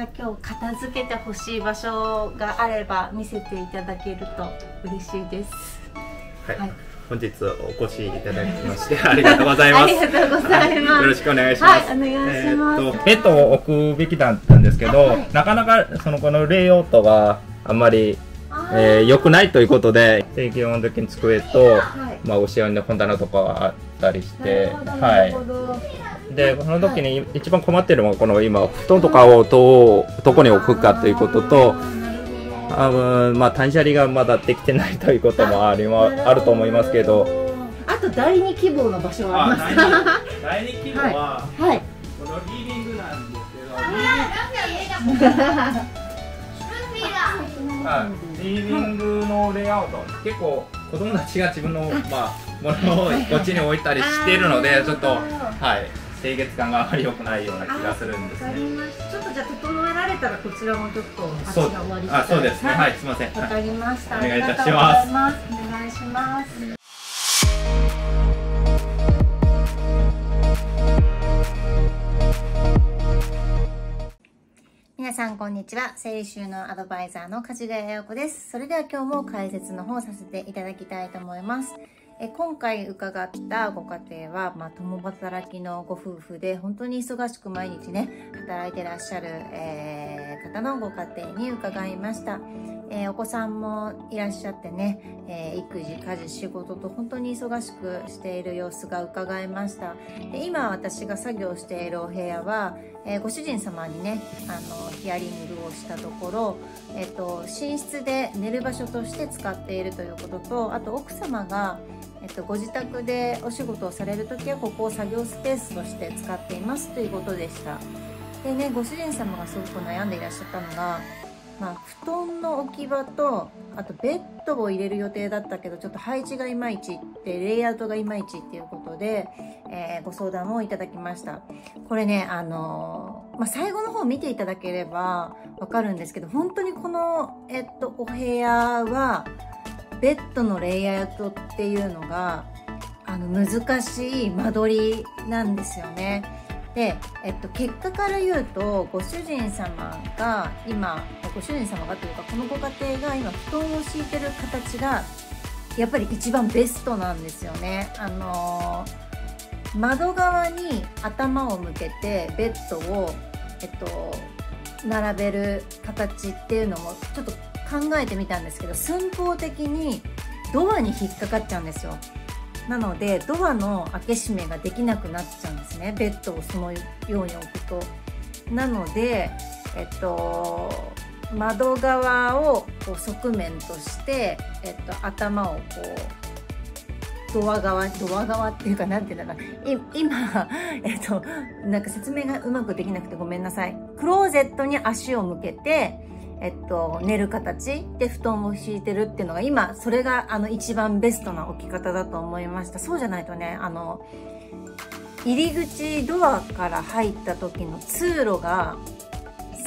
じゃあ今日片付けてほしい場所があれば見せていただけると嬉しいですはい、はい本日お越しいただきましてありがとうございます。ありがとうございます。よろしくお願いします。はい、お願いします。えー、ベッドを置くべきだったんですけど、はい、なかなかそのこのレイアウトがあんまりえー、良くないということで、定期温時に机と、はい、まあ、後ろに本棚とかがあったりして、はい。で、この時に一番困ってるのは、この今、布団とかをどう、どこに置くかということと、あまあ、断捨離がまだできてないということもありまあると思いますけど。あと第二希望の場所はありますか？第二希望は、はい、はい、このリビングなんですけどリビングのレイアウト。結構子供たちが自分の、まあ、ものをこっちに置いたりしているのでちょっとはい清潔感があまり良くないような気がするんですね。ちょっとじゃ整えられたらこちらもちょっとあっちが終わりあそうですねはい、すみません。わかりました。お願いいたします。お願いします。皆さんこんにちは整理収納アドバイザーの梶ヶ谷陽子ですそれでは今日も解説の方させていただきたいと思いますえ今回伺ったご家庭は、まあ、共働きのご夫婦で本当に忙しく毎日ね働いてらっしゃる、えー、方のご家庭に伺いました、えー、お子さんもいらっしゃってね、えー、育児家事仕事と本当に忙しくしている様子が伺いました。で今私が作業しているお部屋は、えご主人様にねあのヒアリングをしたところ、えっと寝室で寝る場所として使っているということとあと奥様がえっと、ご自宅でお仕事をされる時はここを作業スペースとして使っていますということでした。でねご主人様がすごく悩んでいらっしゃったのが、まあ、布団の置き場とあとベッドを入れる予定だったけどちょっと配置がいまいちってレイアウトがいまいちっていうことで、えー、ご相談をいただきましたこれねあのー、まあ、最後の方見ていただければわかるんですけど本当にこの、えっと、お部屋はベッドのレイアウトっていうのがあの難しい間取りなんですよね。で、えっと、結果から言うとご主人様が今ご主人様がというかこのご家庭が今布団を敷いてる形がやっぱり一番ベストなんですよね。あのー、窓側に頭を向けてベッドを、えっと、並べる形っていうのもちょっと考えてみたんですけど寸法的にドアに引っかかっちゃうんですよなのでドアの開け閉めができなくなっちゃうんですね。ベッドをそのように置くと。なのでえっと窓側をこう側面として、えっと、頭をこうドア側ドア側っていうか何て言うんだろう。今、えっと、なんか説明がうまくできなくてごめんなさい。クローゼットに足を向けてえっと、寝る形で布団を敷いてるっていうのが今それがあの一番ベストな置き方だと思いました。そうじゃないとねあの入り口ドアから入った時の通路が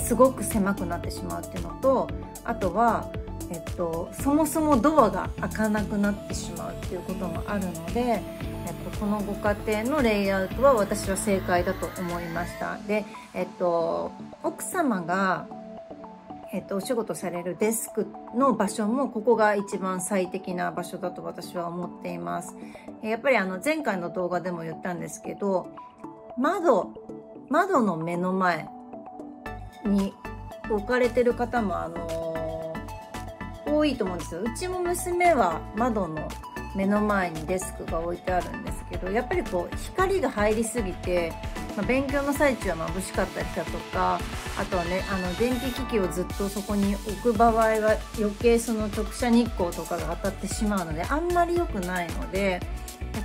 すごく狭くなってしまうっていうのとあとは、えっと、そもそもドアが開かなくなってしまうっていうこともあるので、えっと、このご家庭のレイアウトは私は正解だと思いました。で、えっと、奥様がえっと、お仕事されるデスクの場所もここが一番最適な場所だと私は思っています。やっぱりあの前回の動画でも言ったんですけど窓窓の目の前に置かれてる方もあのー、多いと思うんですよ。うちも娘は窓の目の前にデスクが置いてあるんですけどやっぱりこう光が入りすぎてまあ、勉強の最中は眩しかったりだとかあとはねあの電気機器をずっとそこに置く場合は余計その直射日光とかが当たってしまうのであんまり良くないので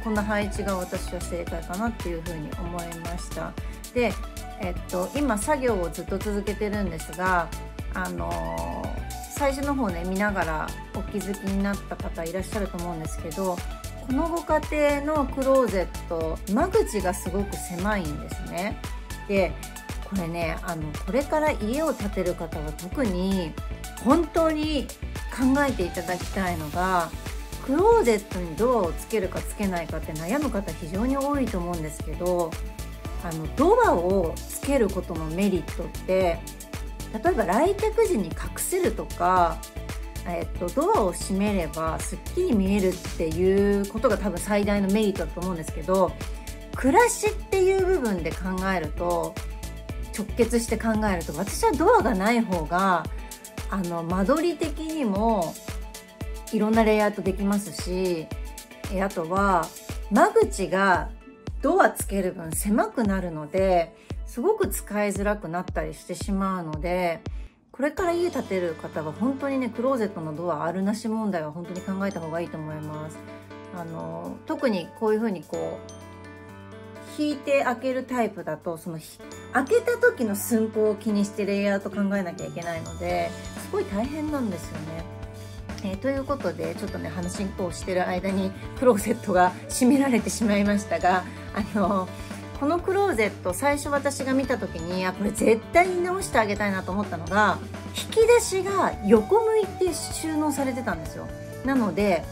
この配置が私は正解かなっていうふうに思いました。で、えっと、今作業をずっと続けてるんですがあのー、最初の方ね見ながらお気づきになった方いらっしゃると思うんですけどこのご家庭のクローゼット間口がすごく狭いんですね。でこれねあのこれから家を建てる方は特に本当に考えていただきたいのがクローゼットにドアをつけるかつけないかって悩む方非常に多いと思うんですけどあのドアをつけることのメリットって例えば来客時に隠せるとかえっと、ドアを閉めればすっきり見えるっていうことが多分最大のメリットだと思うんですけど暮らしっていう部分で考えると直結して考えると私はドアがない方があの間取り的にもいろんなレイアウトできますしあとは間口がドアつける分狭くなるのですごく使いづらくなったりしてしまうのでこれから家建てる方は本当にねクローゼットのドアあるなし問題は本当に考えた方がいいと思います。あの特にこういうふうにこう引いて開けるタイプだとその開けた時の寸法を気にしてレイアウト考えなきゃいけないのですごい大変なんですよね。えー、ということでちょっとね話をしてる間にクローゼットが閉められてしまいましたがあのこのクローゼット最初私が見た時にあこれ絶対に直してあげたいなと思ったのが引き出しが横向いて収納されてたんですよ。なので、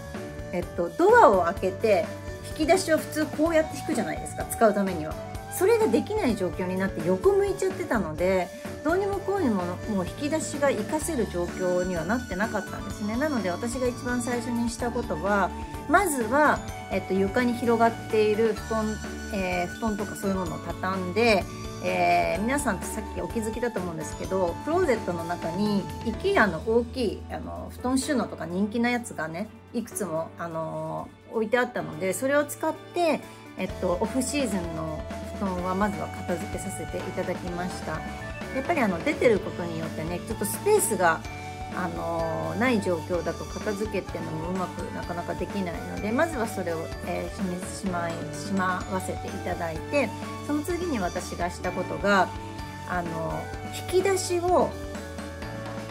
えっと、ドアを開けて引き出しを普通こうやって引くじゃないですか使うためには。それができない状況になって横向いちゃってたのでどうにもこうにももう引き出しが活かせる状況にはなってなかったんですね。なので私が一番最初にしたことはまずは、えっと、床に広がっている布団えー、布団とかそういうものを畳んで、えー、皆さんってさっきお気づきだと思うんですけどクローゼットの中に IKEA の大きいあの布団収納とか人気なやつがねいくつも、あのー、置いてあったのでそれを使って、えっと、オフシーズンの布団はまずは片付けさせていただきました。やっぱりあの出てることによってねちょっとスペースがあのない状況だと片付けっていうのもうまくなかなかできないのでまずはそれを、えー、しまいしまわせていただいてその次に私がしたことがあの引き出しを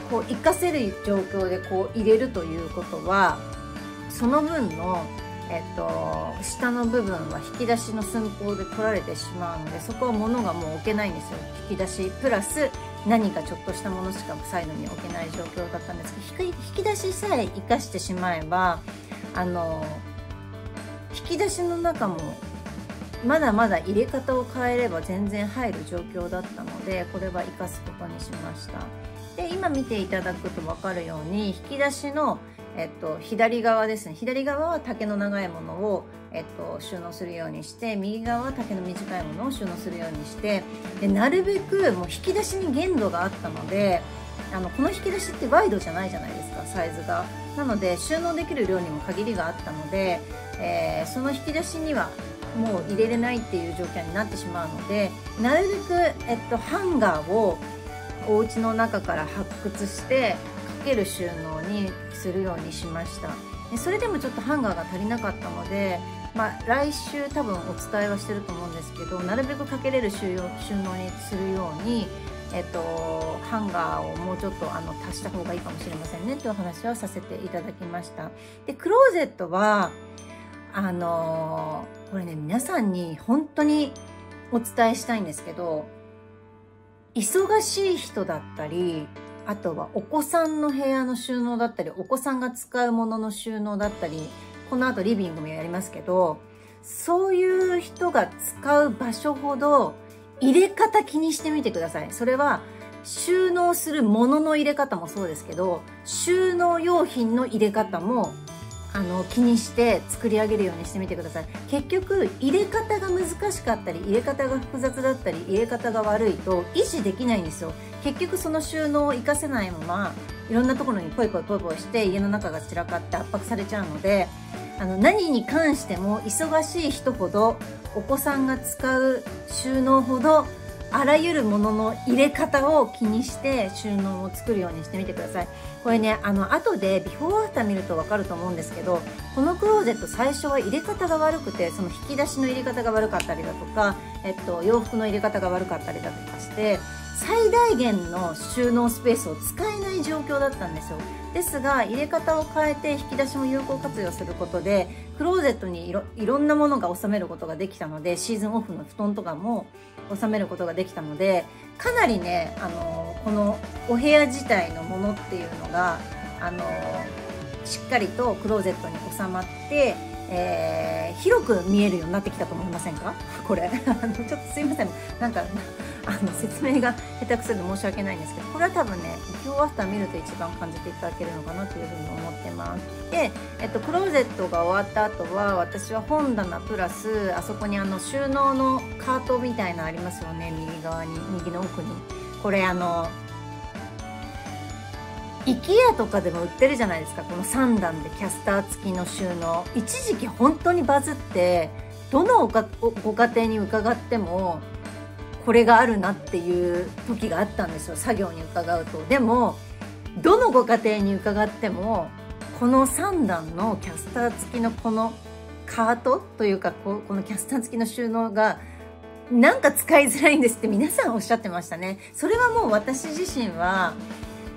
こう活かせる状況でこう入れるということはその分のえっと、下の部分は引き出しの寸法で取られてしまうのでそこは物がもう置けないんですよ。引き出しプラス何かちょっとしたものしかサイドに置けない状況だったんですけど引き出しさえ生かしてしまえばあの引き出しの中もまだまだ入れ方を変えれば全然入る状況だったのでこれは生かすことにしました。で今見ていただくと分かるように引き出しのえっと、左側ですね。左側は丈の長いものを、えっと、収納するようにして右側は丈の短いものを収納するようにしてでなるべくもう引き出しに限度があったのであのこの引き出しってワイドじゃないじゃないですかサイズが。なので収納できる量にも限りがあったので、えー、その引き出しにはもう入れれないっていう状況になってしまうのでなるべく、えっと、ハンガーをお家の中から発掘してける収納にするようにしました。でそれでもちょっとハンガーが足りなかったので、まあ、来週多分お伝えはしてると思うんですけどなるべくかけれる収収納にするようにえっと、ハンガーをもうちょっとあの足した方がいいかもしれませんねというお話はさせていただきました。でクローゼットはあのこれね皆さんに本当にお伝えしたいんですけど忙しい人だったりあとはお子さんの部屋の収納だったり、お子さんが使うものの収納だったり、この後リビングもやりますけど、そういう人が使う場所ほど入れ方気にしてみてください。それは収納するものの入れ方もそうですけど、収納用品の入れ方もあの気にして作り上げるようにしてみてください。結局入れ方が難しかったり入れ方が複雑だったり入れ方が悪いと維持できないんですよ。結局その収納を活かせないままいろんなところにポイポイポイポイして家の中が散らかって圧迫されちゃうのであの何に関しても忙しい人ほどお子さんが使う収納ほどあらゆるものの入れ方を気にして収納を作るようにしてみてください。これねあの後でビフォーアフター見ると分かると思うんですけどこのクローゼット最初は入れ方が悪くてその引き出しの入れ方が悪かったりだとか、えっと、洋服の入れ方が悪かったりだとかして最大限の収納スペースを使えない状況だったんですよ。ですが入れ方を変えて引き出しも有効活用することでクローゼットにいろいろんなものが収めることができたのでシーズンオフの布団とかも収めることができたのでかなりねあのこのお部屋自体のものっていうのがあのしっかりとクローゼットに収まってえー、広く見えるようになってきたと思いませんか？これ。ちょっとすいません。なんかあの説明が下手くそで申し訳ないんですけどこれは多分ねビフォーアフタ見ると一番感じていただけるのかなというふうに思ってます。で、えっと、クローゼットが終わった後は私は本棚プラスあそこにあの収納のカートみたいなありますよね。右側に右の奥に。これあの IKEA とかでも売ってるじゃないですか。この3段でキャスター付きの収納。一時期本当にバズってどのご家庭に伺ってもこれがあるなっていう時があったんですよ。作業に伺うと。でもどのご家庭に伺ってもこの3段のキャスター付きのこのカートというかこのキャスター付きの収納がなんか使いづらいんですって皆さんおっしゃってましたね。それはもう私自身は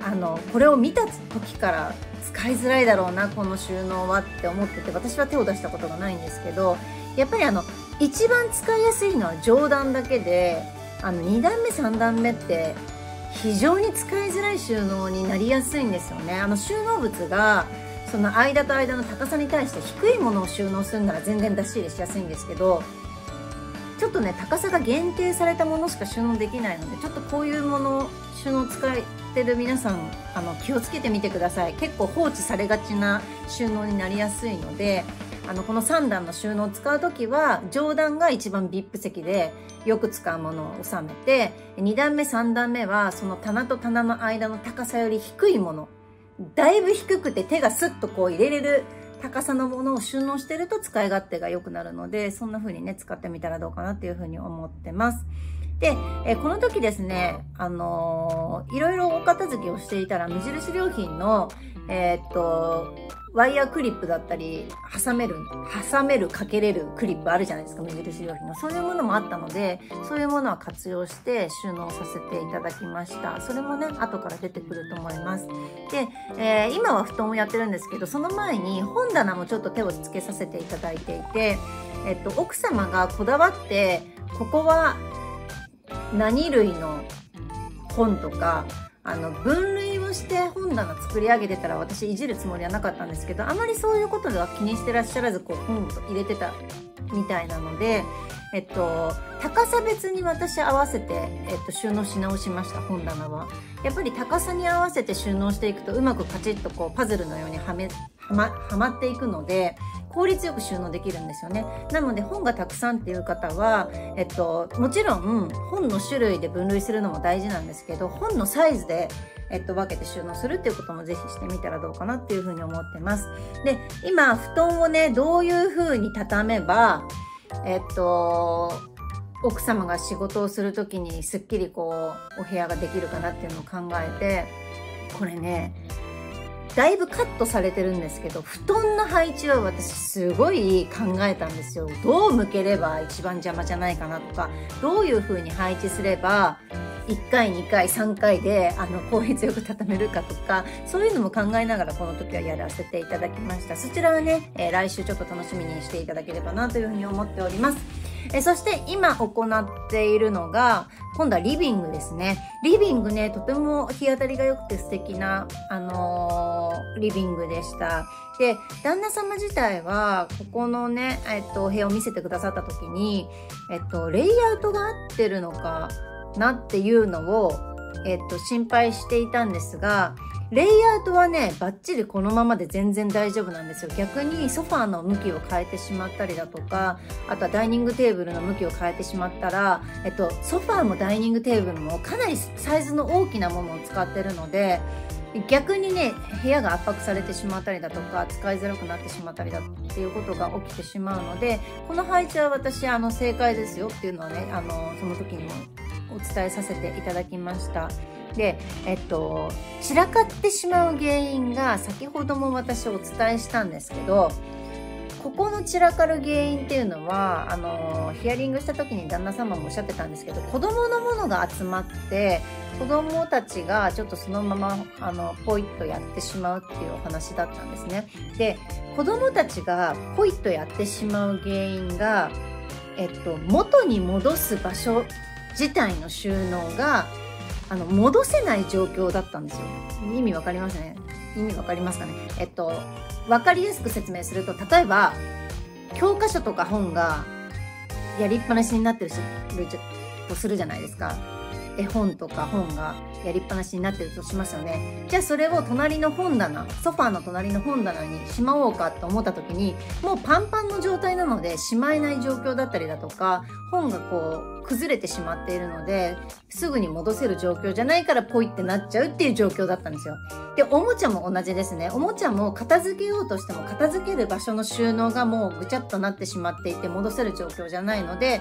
あのこれを見た時から使いづらいだろうなこの収納はって思ってて私は手を出したことがないんですけどやっぱりあの一番使いやすいのは上段だけであの2段目3段目って非常に使いづらい収納になりやすいんですよね。あの収納物がその間と間の高さに対して低いものを収納するなら全然出し入れしやすいんですけどちょっとね高さが限定されたものしか収納できないのでちょっとこういうもの収納使ってる皆さんあの気をつけてみてください。結構放置されがちな収納になりやすいのであのこの3段の収納を使う時は上段が一番 VIP 席でよく使うものを収めて2段目3段目はその棚と棚の間の高さより低いものだいぶ低くて手がスッとこう入れれる高さのものを収納してると使い勝手が良くなるので、そんな風にね、使ってみたらどうかなっていう風に思ってます。で、えこの時ですね、あのー、いろいろお片付けをしていたら、無印良品の、えー、っと、ワイヤークリップだったり、挟める、挟める、かけれるクリップあるじゃないですか、無印良品の。そういうものもあったので、そういうものは活用して収納させていただきました。それもね、後から出てくると思います。で、えー、今は布団をやってるんですけど、その前に本棚もちょっと手をつけさせていただいていて、えっと、奥様がこだわって、ここは何類の本とか、あの分類をして本棚作り上げてたら私いじるつもりはなかったんですけどあまりそういうことでは気にしてらっしゃらずこう本を入れてたみたいなので、えっと、高さ別に私合わせて、えっと、収納し直しました本棚はやっぱり高さに合わせて収納していくとうまくカチッとこうパズルのようにはめはまはまっていくので効率よく収納できるんですよね。なので本がたくさんっていう方は、えっと、もちろん本の種類で分類するのも大事なんですけど、本のサイズでえっと、分けて収納するっていうこともぜひしてみたらどうかなっていうふうに思ってます。で、今、布団をね、どういうふうに畳めば、えっと、奥様が仕事をする時にすっきりこう、お部屋ができるかなっていうのを考えて、これね、だいぶカットされてるんですけど、布団の配置は私すごい考えたんですよ。どう向ければ一番邪魔じゃないかなとか、どういう風に配置すれば、1回、2回、3回であの効率よく畳めるかとか、そういうのも考えながらこの時はやらせていただきました。そちらはね、えー、来週ちょっと楽しみにしていただければなというふうに思っております。えそして今行っているのが、今度はリビングですね。リビングね、とても日当たりが良くて素敵な、あのー、リビングでした。で、旦那様自体は、ここのね、えっと、お部屋を見せてくださった時に、えっと、レイアウトが合ってるのかなっていうのを、えっと、心配していたんですが、レイアウトはね、バッチリこのままで全然大丈夫なんですよ。逆にソファーの向きを変えてしまったりだとか、あとはダイニングテーブルの向きを変えてしまったら、えっと、ソファーもダイニングテーブルもかなりサイズの大きなものを使ってるので、逆にね、部屋が圧迫されてしまったりだとか、使いづらくなってしまったりだっていうことが起きてしまうので、この配置は私、あの、正解ですよっていうのはね、あの、その時にもお伝えさせていただきました。で、えっと、散らかってしまう原因が先ほども私お伝えしたんですけど、ここの散らかる原因っていうのは、あの、ヒアリングした時に旦那様もおっしゃってたんですけど、子供のものが集まって、子供たちがちょっとそのまま、あの、ポイッとやってしまうっていうお話だったんですね。で、子供たちがポイッとやってしまう原因が、えっと、元に戻す場所自体の収納があの戻せない状況だったんですよ。意味わかりますね意味わかりますかね？えっと分かりやすく説明すると例えば教科書とか本がやりっぱなしになってるとするじゃないですか。絵本とか本がやりっぱなしになってるとしますよね。じゃあそれを隣の本棚ソファーの隣の本棚にしまおうかと思った時にもうパンパンの状態なのでしまえない状況だったりだとか本がこう崩れてしまっているのですぐに戻せる状況じゃないからポイってなっちゃうっていう状況だったんですよ。でおもちゃも同じですね。おもちゃも片付けようとしても片付ける場所の収納がもうぐちゃっとなってしまっていて戻せる状況じゃないので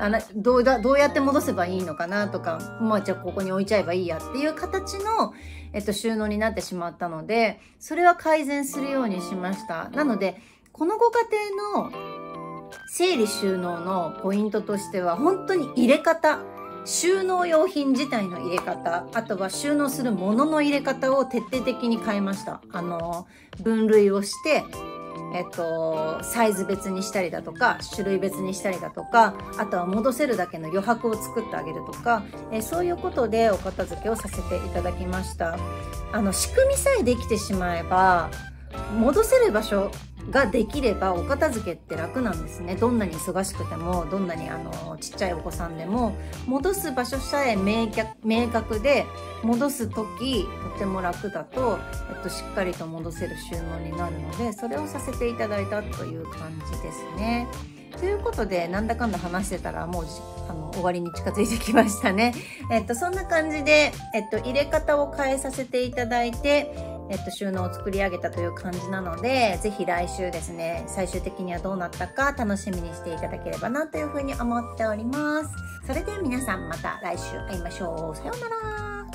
あのどうだどうやって戻せばいいのかなとか、まあ、じゃあここに置いちゃえばいいやっていう形の、えっと、収納になってしまったのでそれは改善するようにしました。なのでこのご家庭の整理収納のポイントとしては本当に入れ方収納用品自体の入れ方あとは収納するものの入れ方を徹底的に変えました。あの分類をしてえっと、サイズ別にしたりだとか種類別にしたりだとかあとは戻せるだけの余白を作ってあげるとか、えそういうことでお片付けをさせていただきました。あの仕組みさえできてしまえば戻せる場所ができればお片付けって楽なんですねどんなに忙しくてもどんなにあのちっちゃいお子さんでも戻す場所さえ明確で戻す時とても楽だと、えっと、しっかりと戻せる収納になるのでそれをさせていただいたという感じですね。ということでなんだかんだ話してたらもうあの終わりに近づいてきましたね。えっとそんな感じで、えっと、入れ方を変えさせていただいてえっと、収納を作り上げたという感じなので、ぜひ来週ですね、最終的にはどうなったか楽しみにしていただければなというふうに思っております。それでは皆さんまた来週会いましょう。さようなら。